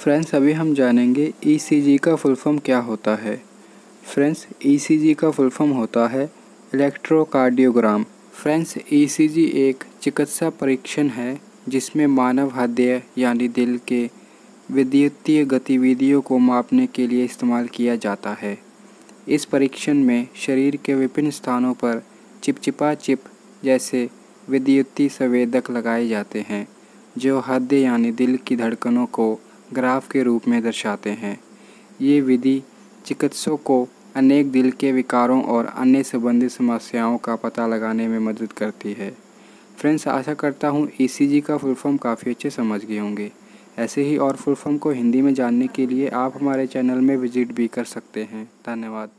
Friends, अभी हम जानेंगे ईसीजी का फुल फॉर्म क्या होता है। फ्रेंड्स ईसीजी का फुल फॉर्म होता है इलेक्ट्रोकार्डियोग्राम फ्रेंड्स ईसीजी एक चिकित्सा परीक्षण है जिसमें मानव हृदय यानी दिल के विद्युतीय गतिविधियों को मापने के लिए इस्तेमाल किया जाता है। इस परीक्षण में शरीर के विभिन्न स्थानों पर चिपचिपा चिप जैसे विद्युतीय संवेदक लगाए जाते हैं, जो हृदय यानी दिल की धड़कनों को ग्राफ के रूप में दर्शाते हैं। ये विधि चिकित्सकों को अनेक दिल के विकारों और अन्य संबंधित समस्याओं का पता लगाने में मदद करती है। फ्रेंड्स, आशा करता हूँ ईसीजी का फुल फॉर्म काफ़ी अच्छे समझ गए होंगे। ऐसे ही और फुल फॉर्म को हिंदी में जानने के लिए आप हमारे चैनल में विज़िट भी कर सकते हैं। धन्यवाद।